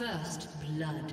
First blood.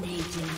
Dominating.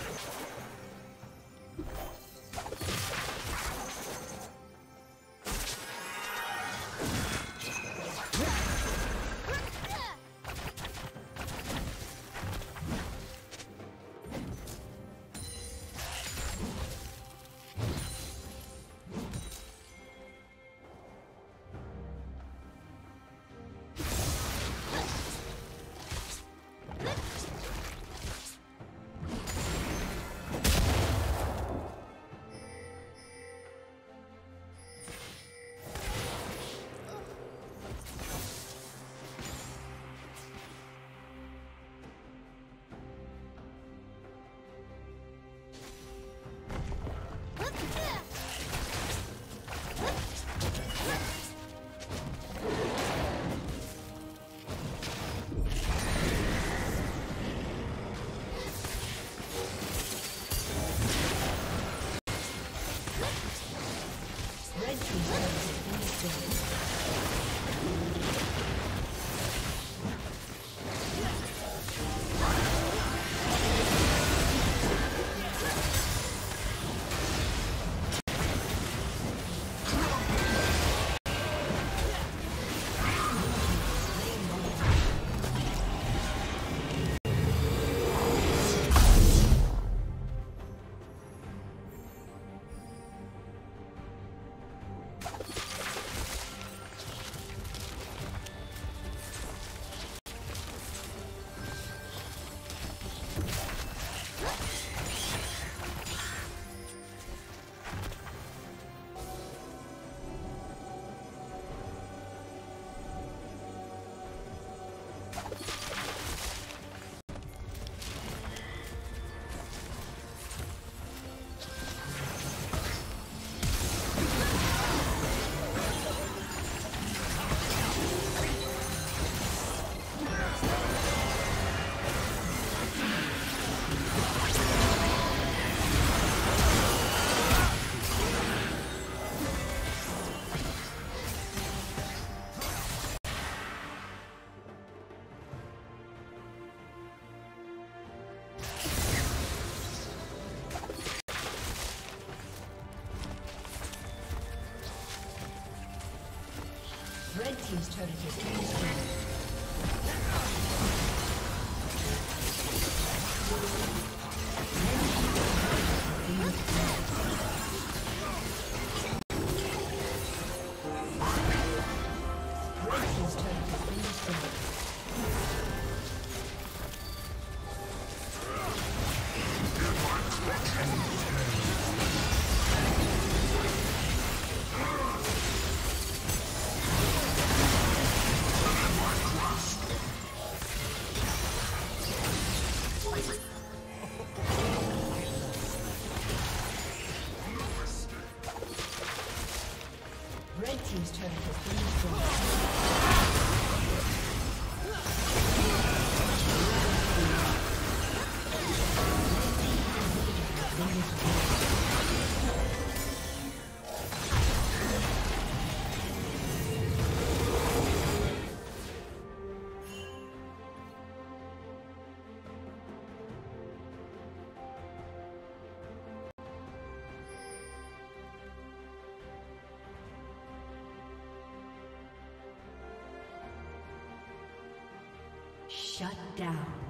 Shut down.